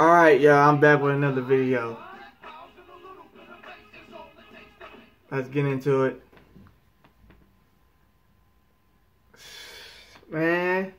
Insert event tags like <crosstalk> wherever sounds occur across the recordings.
Alright, y'all, I'm back with another video. Let's get into it. <sighs> Man.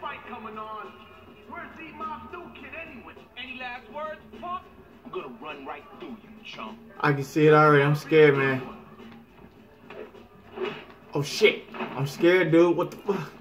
Fight coming on. Where's kid anyway? Any last words, punk? I'm gonna run right through you, chump. I can see it already. I'm scared, man. Oh shit. I'm scared, dude. What the fuck?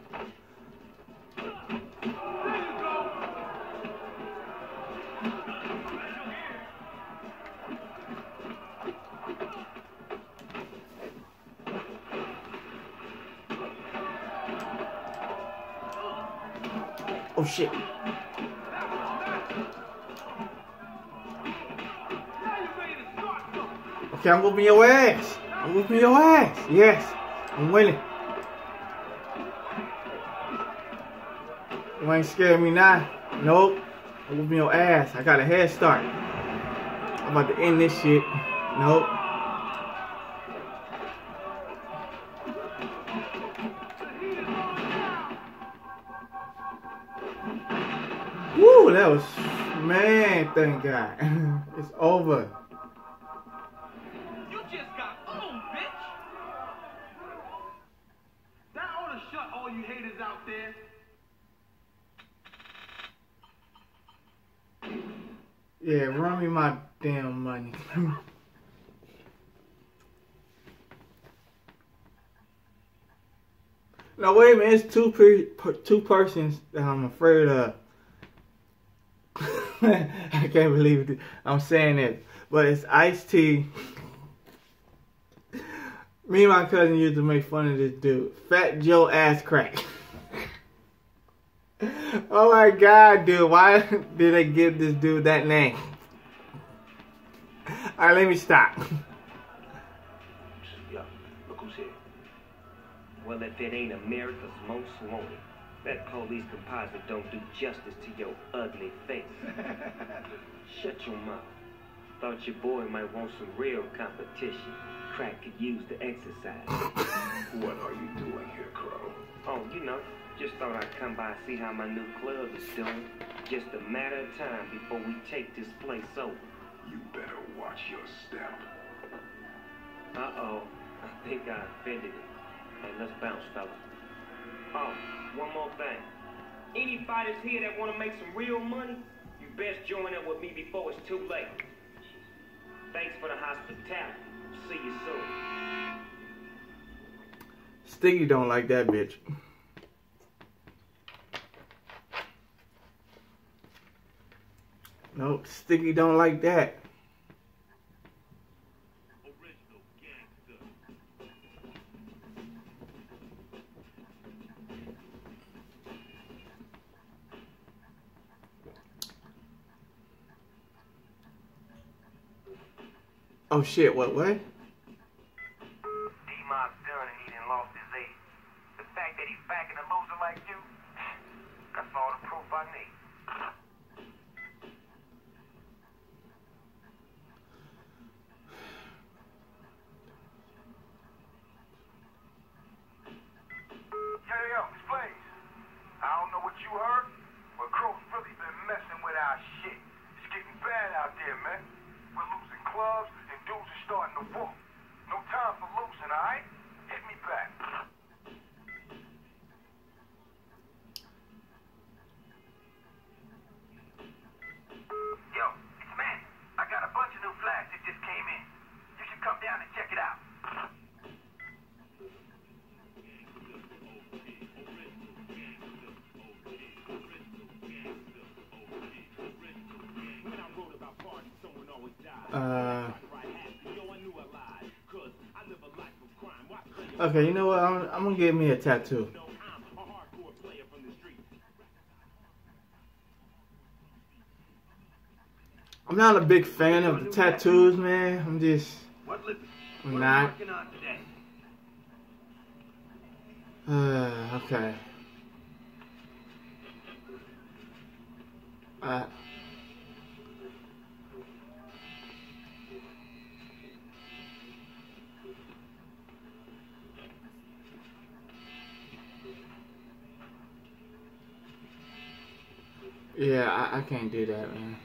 Okay, I'm whooping your ass. I'm whooping your ass. Yes, I'm winning. You ain't scared me now. Nope. I'm whooping your ass. I got a head start. I'm about to end this shit. Nope. Woo, that was, man, thank God. <laughs> it's over. All you haters out there. Yeah, run me my damn money. <laughs> no, wait a minute. It's two per, two persons that I'm afraid of. <laughs> I can't believe it. I'm saying it, but it's Ice T. <laughs> Me and my cousin used to make fun of this dude, Fat Joe Ass Crack. <laughs> oh my God, dude! Why <laughs> did they give this dude that name? All right, let me stop. Yo, look who's here. Well, if it ain't America's most wanted. That police composite don't do justice to your ugly face. <laughs> Shut your mouth. Thought your boy might want some real competition. Crack could use the exercise. <laughs> what are you doing here, Crow? Oh, you know, just thought I'd come by and see how my new club is doing. Just a matter of time before we take this place over. You better watch your step. Uh-oh. I think I offended it. Hey, let's bounce, fella. Oh, one more thing. Any fighters here that want to make some real money, you best join up with me before it's too late. Thanks for the hospitality. See you soon. Sticky don't like that bitch. Nope, Sticky don't like that. Oh shit, what, what? D-Mob's done and he done lost his ace. The fact that he's backing a loser like you, that's all the proof I need. I don't know what you heard, but Crow's really been messing with our shit. It's getting bad out there, man. We're losing clubs Uh, okay, you know what? I'm, I'm gonna get me a tattoo. I'm not a big fan of the tattoos, man. I'm just I'm not. Uh, okay. Uh, yeah, I, I can't do that, man.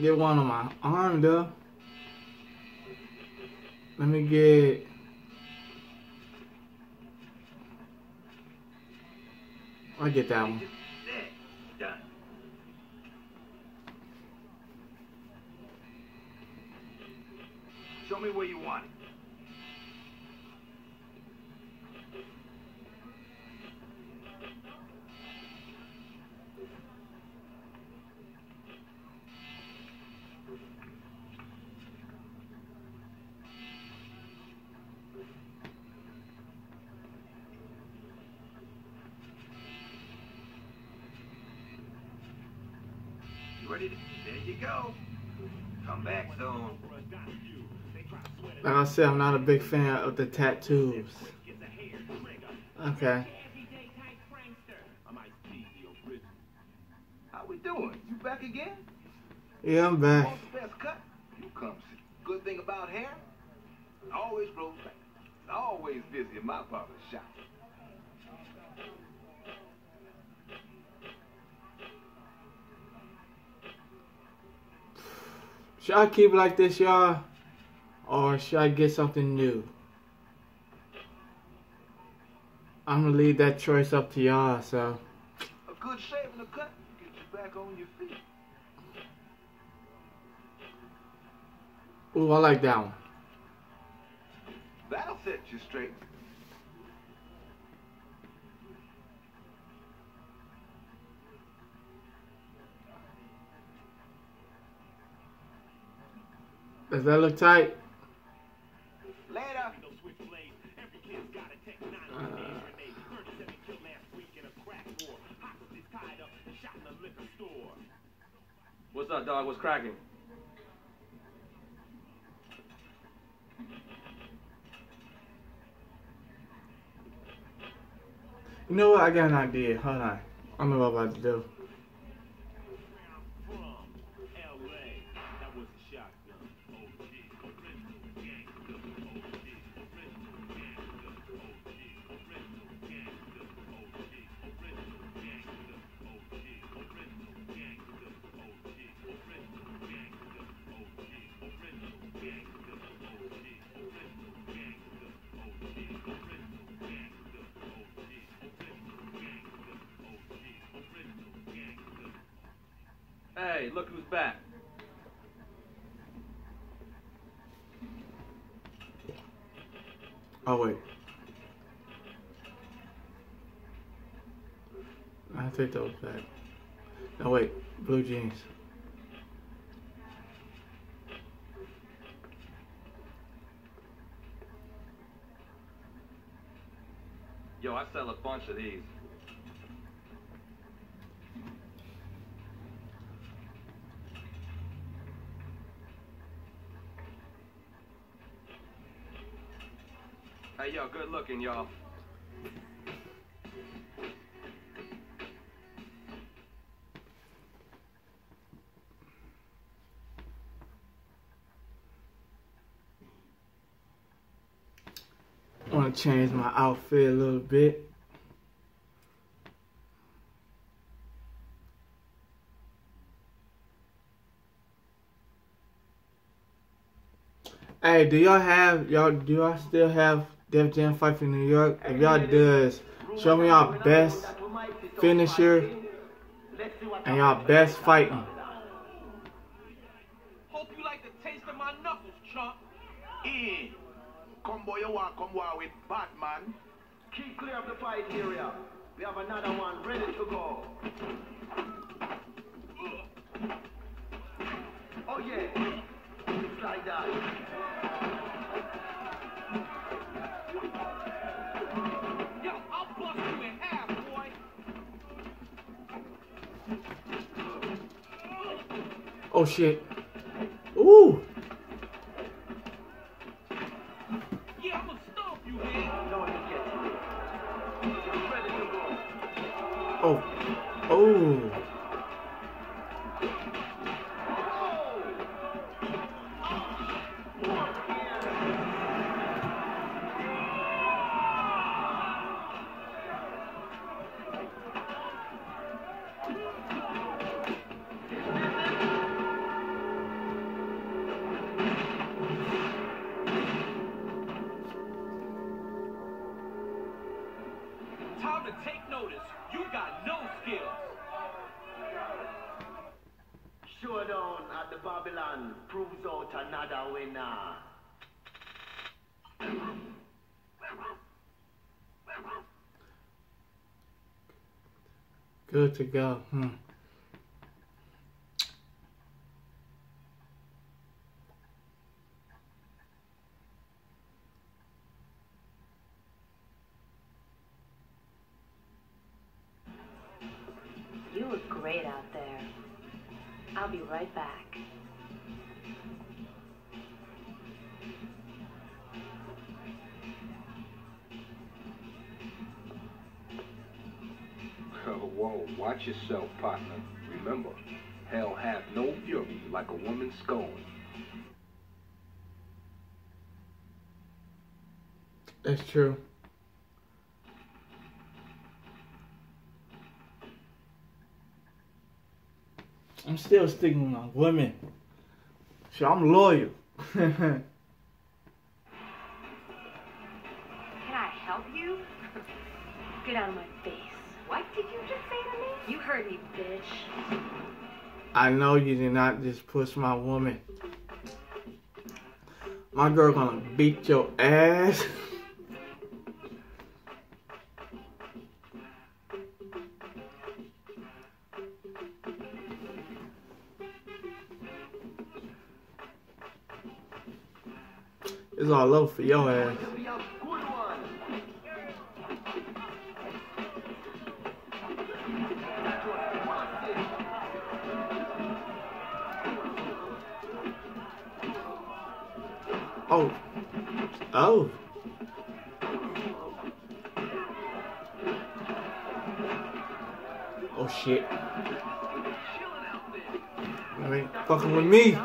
Get one on my arm, though. Let me get. I get that one. Show me where you want it. Like I said, I'm not a big fan of the tattoos. Okay. How we doing? You back again? Yeah, I'm back. Want the best cut? You come. Good thing about hair, always grows back. Always busy in my barber shop. Should I keep it like this, y'all? Or should I get something new? I'm gonna leave that choice up to y'all, so. A good shave and a cut gets you back on your feet. Ooh, I like that one. That'll set you straight. Does that look tight? Later. What's up, dog? What's cracking? You know what? I got an idea. Hold on. I know what I'm about to do. Hey, look who's back. Oh, wait. I take those back. No, wait. Blue jeans. Yo, I sell a bunch of these. Yo, good looking, y'all. I want to change my outfit a little bit. Hey, do y'all have y'all do y'all still have Def Jam Fight for New York? If y'all does, show me y'all best finisher and y'all best fighting. Hope you like the taste of my knuckles, chump. In. Come boy, you want come war with Batman. Keep clear of the fight area. We have another one ready to go. Oh yeah. It's like that. Oh shit. Babylon proves out another winner. Good to go. Hmm. You look great out there. I'll be right back. Yourself, partner. Remember, hell hath no fury like a woman scorned. That's true. I'm still sticking with my women. So I'm loyal. <laughs> Can I help you? <laughs> Get out of my face. What did you You heard me, bitch. I know you did not just push my woman. My girl gonna beat your ass. It's all over for your ass. Oh. Oh. Oh shit. You ain't fucking with me.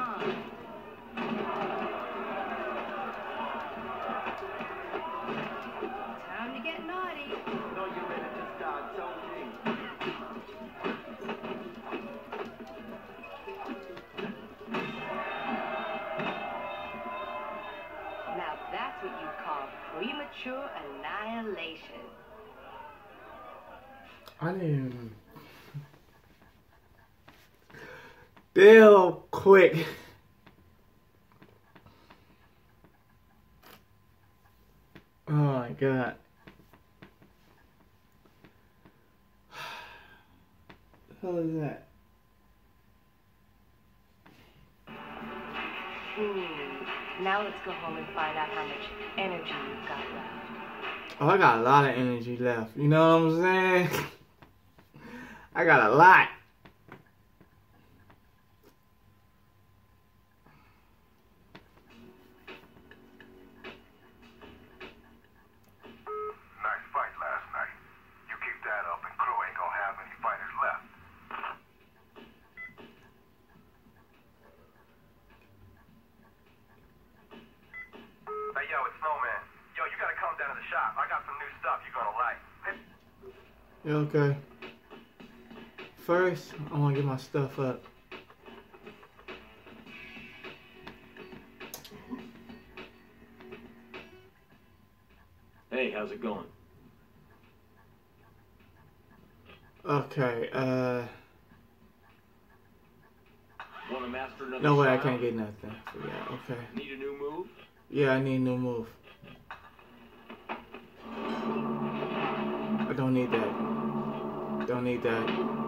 Didn't. Real quick. Oh my god. The hell is that? Hmm. Now let's go home and find out how much energy you've got left. Oh, I got a lot of energy left. You know what I'm saying? <laughs> I got a lot. Nice fight last night. You keep that up and Crow ain't gonna have any fighters left. Hey, yo, it's Snowman. Yo, you gotta come down to the shop. I got some new stuff you're gonna like. Yeah, okay. First, I want to get my stuff up. Hey, how's it going? Okay, uh, Want to master another no way, I can't get nothing. So, yeah, okay. Need a new move? Yeah, I need a new move. I don't need that. Don't need that.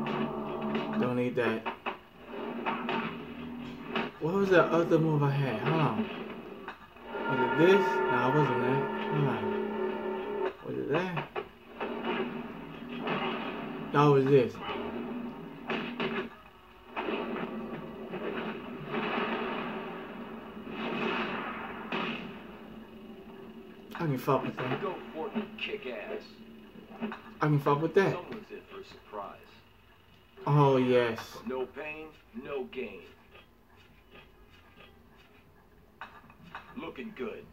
Don't need that. What was that other move I had? Hold on. Was it this? No, it wasn't that. Hold on. Was it that? No, it was this. I can fuck with that. I can fuck with that. Oh yes. No pain, no gain. Looking good.